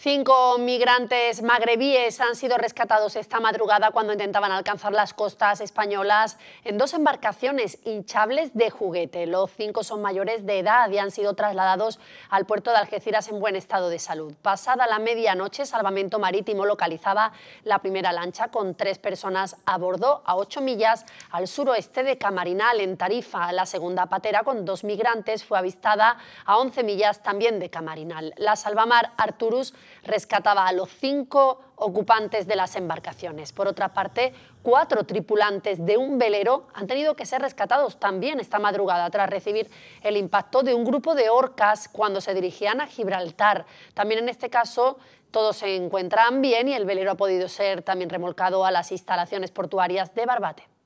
Cinco migrantes magrebíes han sido rescatados esta madrugada cuando intentaban alcanzar las costas españolas en dos embarcaciones hinchables de juguete. Los cinco son mayores de edad y han sido trasladados al puerto de Algeciras en buen estado de salud. Pasada la medianoche, Salvamento Marítimo localizaba la primera lancha con tres personas a bordo a ocho millas al suroeste de Camarinal, en Tarifa. La segunda patera con dos migrantes fue avistada a once millas también de Camarinal. La Salvamar Arturus rescataba a los cinco ocupantes de las embarcaciones. Por otra parte, cuatro tripulantes de un velero han tenido que ser rescatados también esta madrugada tras recibir el impacto de un grupo de orcas cuando se dirigían a Gibraltar. También en este caso todos se encuentran bien y el velero ha podido ser también remolcado a las instalaciones portuarias de Barbate.